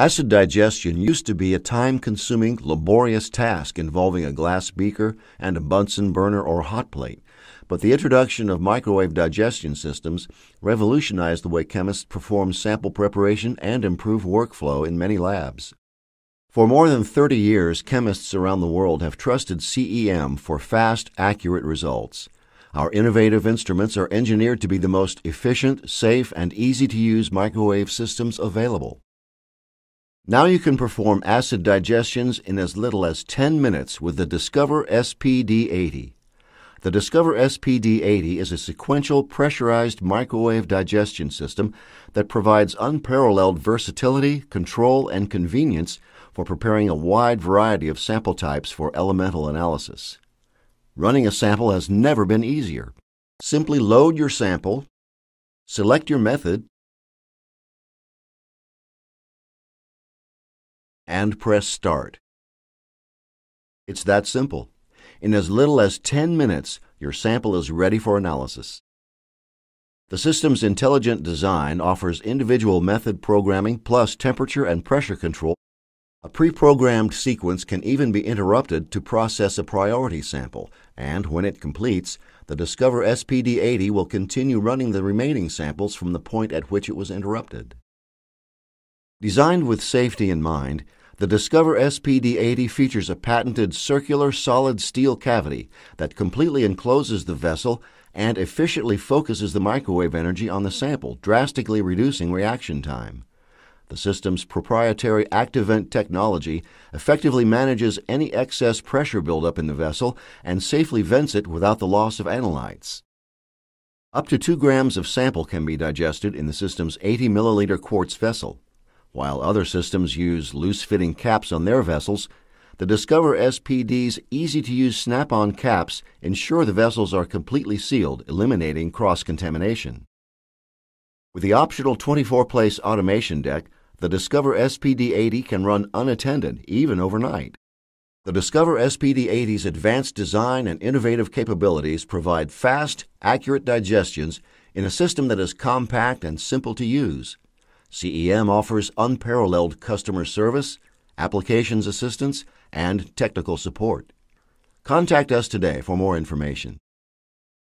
Acid digestion used to be a time consuming, laborious task involving a glass beaker and a Bunsen burner or hot plate, but the introduction of microwave digestion systems revolutionized the way chemists perform sample preparation and improve workflow in many labs. For more than 30 years, chemists around the world have trusted CEM for fast, accurate results. Our innovative instruments are engineered to be the most efficient, safe, and easy to use microwave systems available. Now you can perform acid digestions in as little as 10 minutes with the Discover SPD-80. The Discover SPD-80 is a sequential pressurized microwave digestion system that provides unparalleled versatility, control, and convenience for preparing a wide variety of sample types for elemental analysis. Running a sample has never been easier. Simply load your sample, select your method, and press Start. It's that simple. In as little as 10 minutes, your sample is ready for analysis. The system's intelligent design offers individual method programming plus temperature and pressure control. A pre-programmed sequence can even be interrupted to process a priority sample, and when it completes, the Discover SPD-80 will continue running the remaining samples from the point at which it was interrupted. Designed with safety in mind, the Discover SPD-80 features a patented circular solid steel cavity that completely encloses the vessel and efficiently focuses the microwave energy on the sample, drastically reducing reaction time. The system's proprietary ActiVent technology effectively manages any excess pressure buildup in the vessel and safely vents it without the loss of analytes. Up to 2 grams of sample can be digested in the system's 80 milliliter quartz vessel. While other systems use loose fitting caps on their vessels, the Discover SPD's easy to use snap on caps ensure the vessels are completely sealed, eliminating cross contamination. With the optional 24 place automation deck, the Discover SPD 80 can run unattended, even overnight. The Discover SPD 80's advanced design and innovative capabilities provide fast, accurate digestions in a system that is compact and simple to use. CEM offers unparalleled customer service, applications assistance, and technical support. Contact us today for more information.